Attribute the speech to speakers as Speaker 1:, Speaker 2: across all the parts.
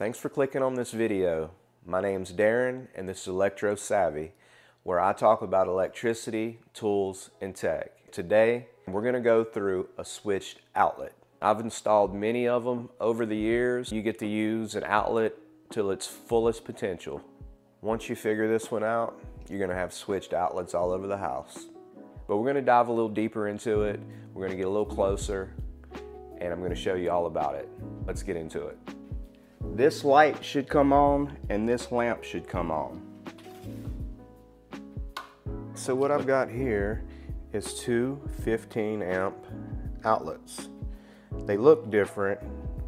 Speaker 1: Thanks for clicking on this video. My name's Darren and this is Electro Savvy, where I talk about electricity, tools, and tech. Today, we're gonna go through a switched outlet. I've installed many of them over the years. You get to use an outlet till its fullest potential. Once you figure this one out, you're gonna have switched outlets all over the house. But we're gonna dive a little deeper into it. We're gonna get a little closer and I'm gonna show you all about it. Let's get into it. This light should come on and this lamp should come on. So what I've got here is two 15 amp outlets. They look different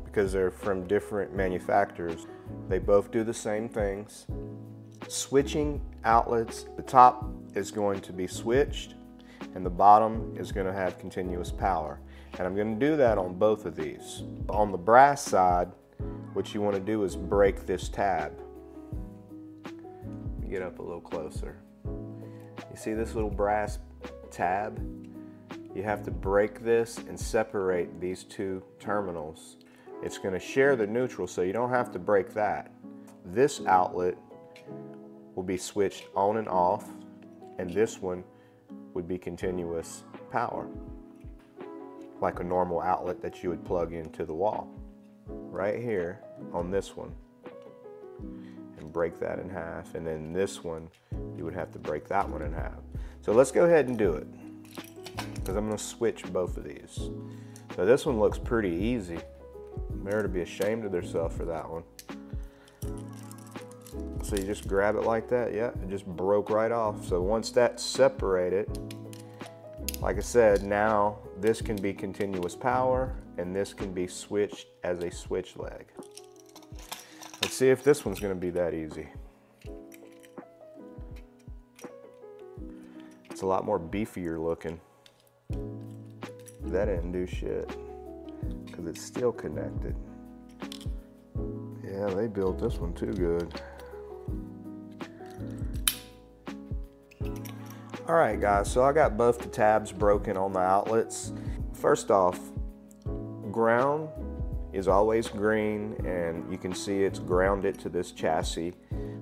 Speaker 1: because they're from different manufacturers. They both do the same things. Switching outlets, the top is going to be switched and the bottom is going to have continuous power. And I'm going to do that on both of these. On the brass side, what you want to do is break this tab. Get up a little closer. You see this little brass tab? You have to break this and separate these two terminals. It's going to share the neutral, so you don't have to break that. This outlet will be switched on and off, and this one would be continuous power, like a normal outlet that you would plug into the wall. Right here on this one, and break that in half, and then this one, you would have to break that one in half. So let's go ahead and do it, because I'm gonna switch both of these. So this one looks pretty easy. They're to be ashamed of themselves for that one. So you just grab it like that, yeah, it just broke right off. So once that's separated, like I said, now this can be continuous power and this can be switched as a switch leg. Let's see if this one's gonna be that easy. It's a lot more beefier looking. That didn't do shit because it's still connected. Yeah, they built this one too good. All right, guys, so I got both the tabs broken on the outlets. First off, ground is always green and you can see it's grounded to this chassis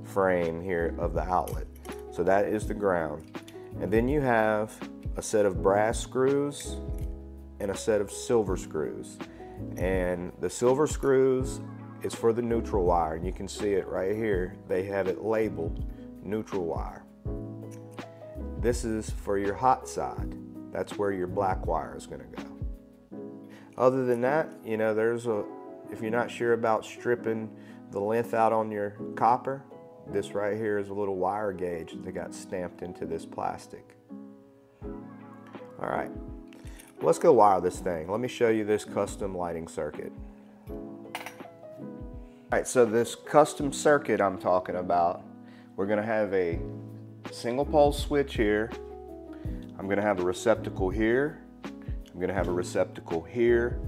Speaker 1: frame here of the outlet. So that is the ground. And then you have a set of brass screws and a set of silver screws. And the silver screws is for the neutral wire. And you can see it right here. They have it labeled neutral wire. This is for your hot side. That's where your black wire is gonna go. Other than that, you know, there's a, if you're not sure about stripping the length out on your copper, this right here is a little wire gauge that got stamped into this plastic. All right, let's go wire this thing. Let me show you this custom lighting circuit. All right, so this custom circuit I'm talking about, we're gonna have a single pole switch here. I'm gonna have a receptacle here. I'm gonna have a receptacle here,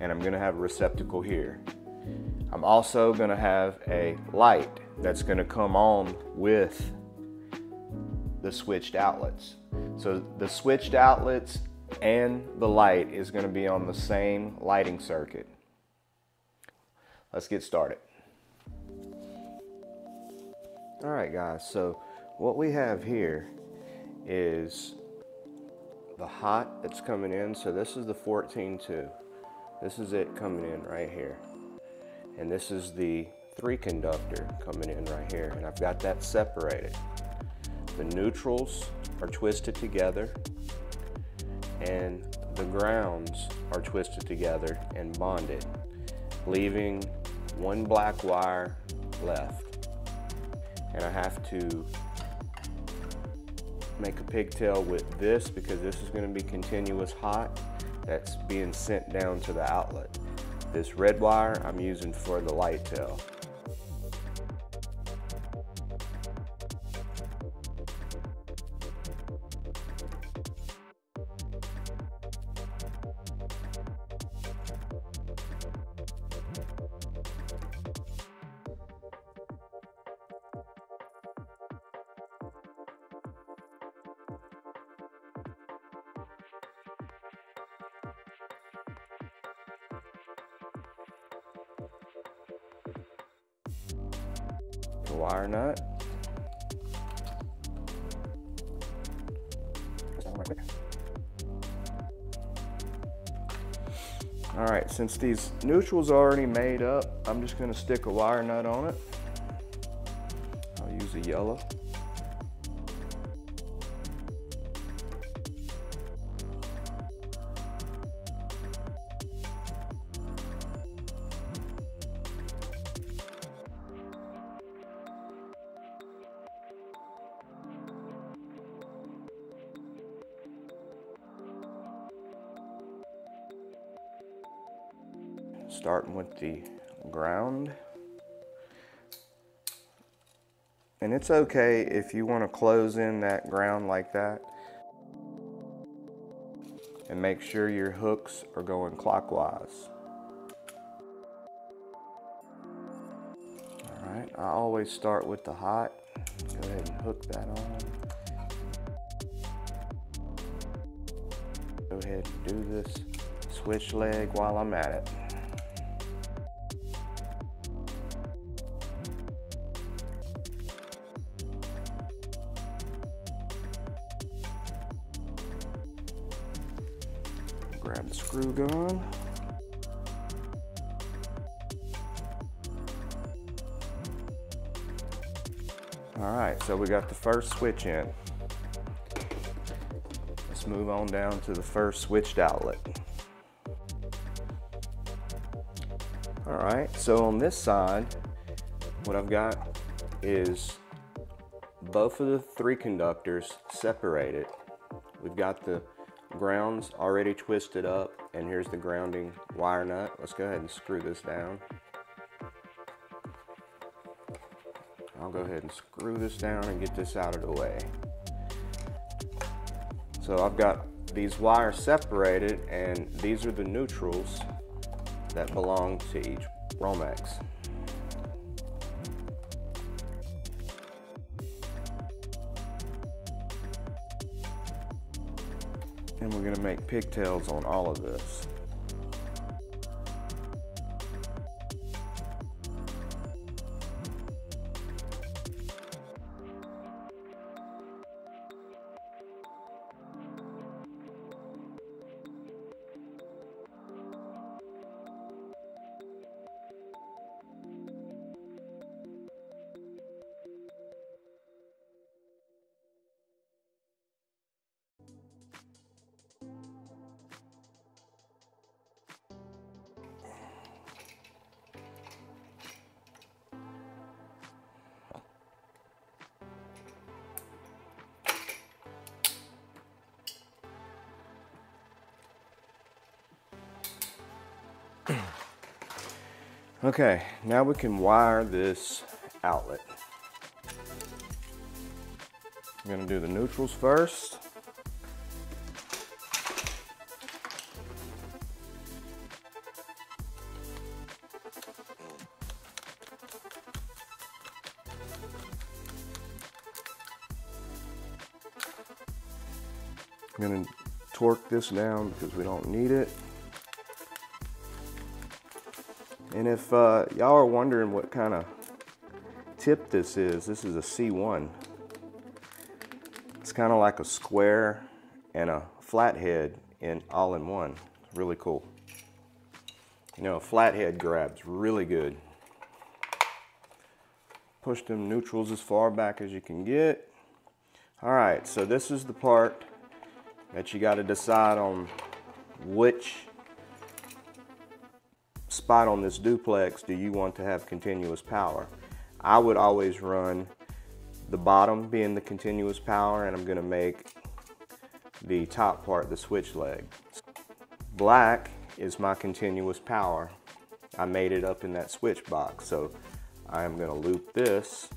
Speaker 1: and I'm gonna have a receptacle here. I'm also gonna have a light that's gonna come on with the switched outlets. So the switched outlets and the light is gonna be on the same lighting circuit. Let's get started. All right guys, so what we have here is the hot that's coming in. So this is the 14.2. This is it coming in right here. And this is the three conductor coming in right here. And I've got that separated. The neutrals are twisted together and the grounds are twisted together and bonded, leaving one black wire left. And I have to make a pigtail with this because this is going to be continuous hot that's being sent down to the outlet. This red wire I'm using for the light tail. Wire nut. All right, since these neutrals are already made up, I'm just gonna stick a wire nut on it. I'll use a yellow. Starting with the ground. And it's okay if you want to close in that ground like that. And make sure your hooks are going clockwise. Alright, I always start with the hot. Go ahead and hook that on. Go ahead and do this switch leg while I'm at it. Screw. All right, so we got the first switch in. Let's move on down to the first switched outlet. All right, so on this side, what I've got is both of the three conductors separated. We've got the grounds already twisted up and here's the grounding wire nut. Let's go ahead and screw this down. I'll go ahead and screw this down and get this out of the way. So I've got these wires separated and these are the neutrals that belong to each Romex. And we're gonna make pigtails on all of this. Okay, now we can wire this outlet. I'm gonna do the neutrals first. I'm gonna torque this down because we don't need it. And if uh, y'all are wondering what kind of tip this is, this is a C1. It's kind of like a square and a flathead in all in one. Really cool. You know, a flathead grabs really good. Push them neutrals as far back as you can get. All right, so this is the part that you got to decide on which spot on this duplex do you want to have continuous power? I would always run the bottom being the continuous power and I'm going to make the top part the switch leg. Black is my continuous power. I made it up in that switch box so I am going to loop this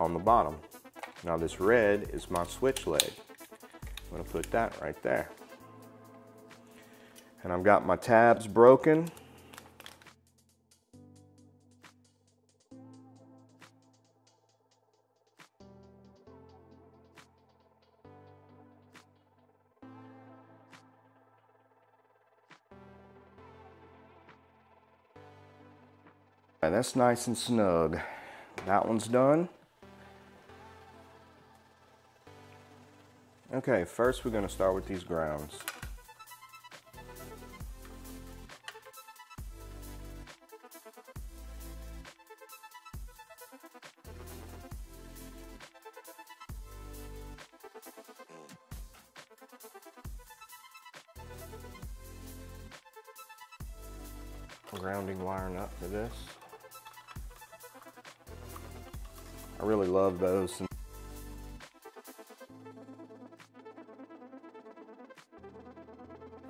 Speaker 1: on the bottom. Now this red is my switch leg. I'm to put that right there and I've got my tabs broken. Right, that's nice and snug. That one's done. Okay, first we're gonna start with these grounds. This. I really love those.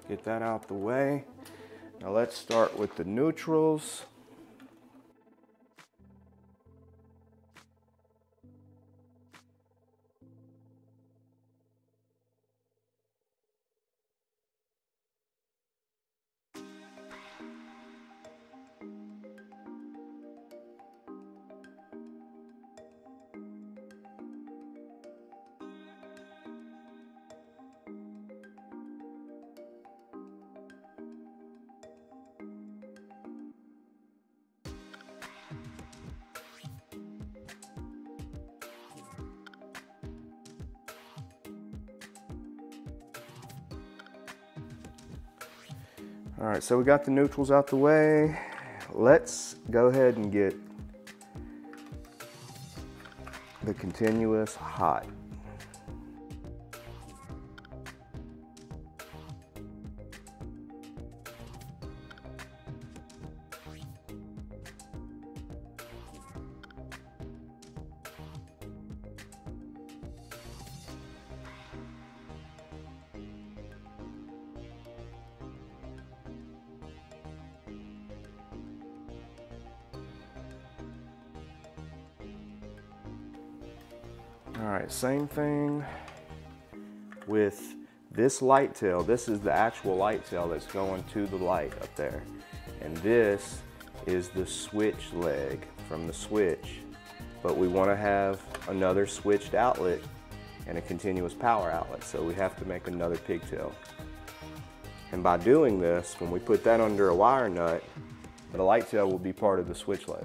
Speaker 1: Get that out the way. Now let's start with the neutrals. All right, so we got the neutrals out the way. Let's go ahead and get the continuous hot. All right, same thing with this light tail. This is the actual light tail that's going to the light up there. And this is the switch leg from the switch. But we want to have another switched outlet and a continuous power outlet. So we have to make another pigtail. And by doing this, when we put that under a wire nut, the light tail will be part of the switch leg.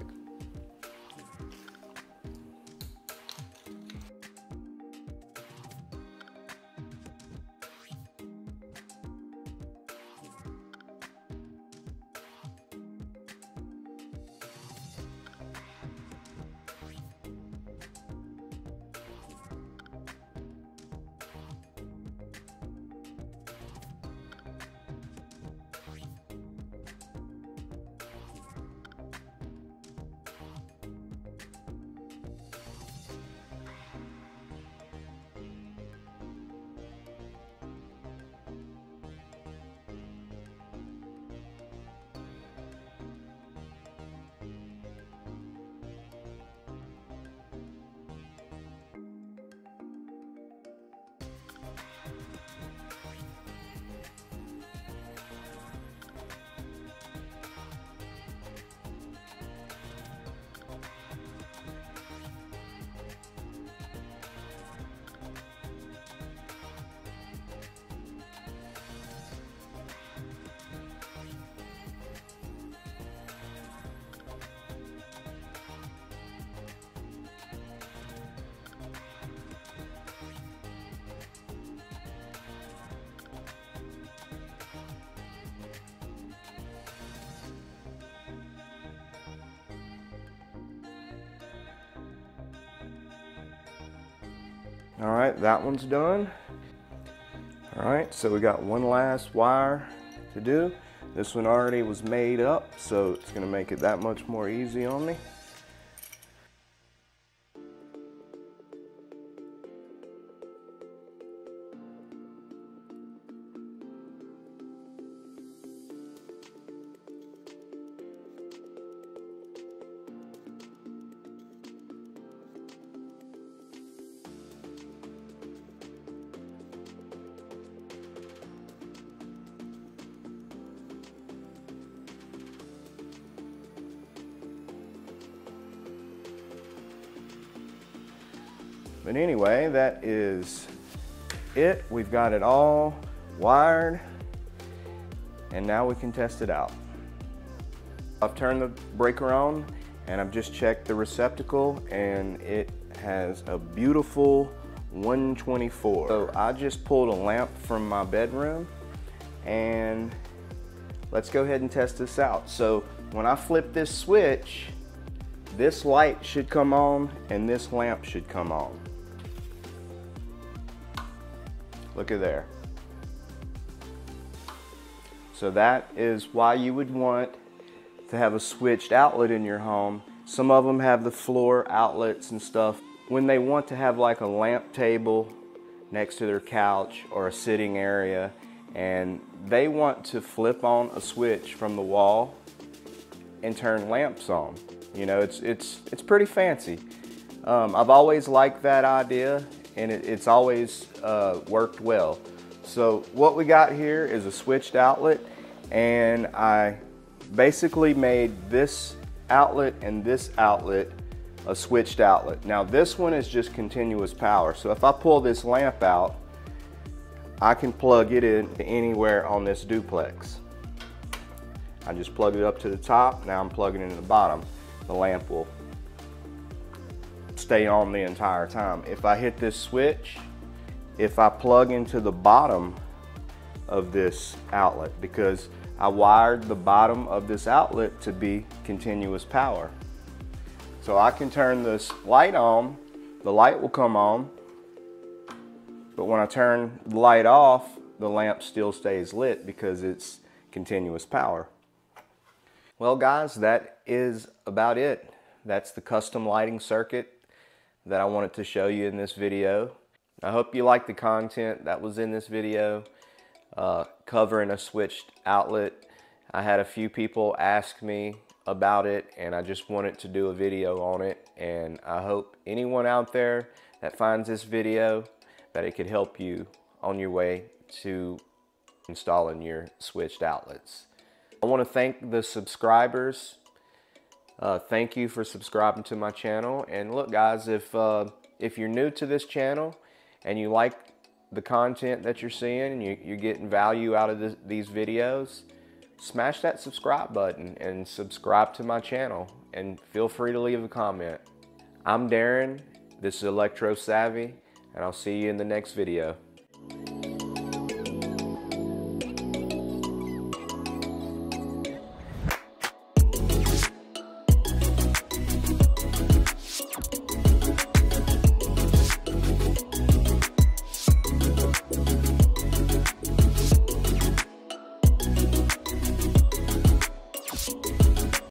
Speaker 1: All right, that one's done. All right, so we got one last wire to do. This one already was made up, so it's gonna make it that much more easy on me. But anyway, that is it. We've got it all wired and now we can test it out. I've turned the breaker on and I've just checked the receptacle and it has a beautiful 124. So I just pulled a lamp from my bedroom and let's go ahead and test this out. So when I flip this switch, this light should come on and this lamp should come on. Look at there. So that is why you would want to have a switched outlet in your home. Some of them have the floor outlets and stuff. When they want to have like a lamp table next to their couch or a sitting area and they want to flip on a switch from the wall and turn lamps on. You know, it's, it's, it's pretty fancy. Um, I've always liked that idea and it, it's always uh, worked well. So what we got here is a switched outlet and I basically made this outlet and this outlet a switched outlet. Now this one is just continuous power. So if I pull this lamp out, I can plug it in anywhere on this duplex. I just plug it up to the top, now I'm plugging it in the bottom. The lamp will stay on the entire time. If I hit this switch, if I plug into the bottom of this outlet, because I wired the bottom of this outlet to be continuous power. So I can turn this light on, the light will come on, but when I turn the light off, the lamp still stays lit because it's continuous power. Well guys, that is about it. That's the custom lighting circuit that I wanted to show you in this video. I hope you like the content that was in this video uh, covering a switched outlet. I had a few people ask me about it and I just wanted to do a video on it and I hope anyone out there that finds this video that it could help you on your way to installing your switched outlets. I want to thank the subscribers. Uh, thank you for subscribing to my channel. And look guys, if, uh, if you're new to this channel and you like the content that you're seeing and you, are getting value out of this, these videos, smash that subscribe button and subscribe to my channel and feel free to leave a comment. I'm Darren, this is Electro Savvy, and I'll see you in the next video.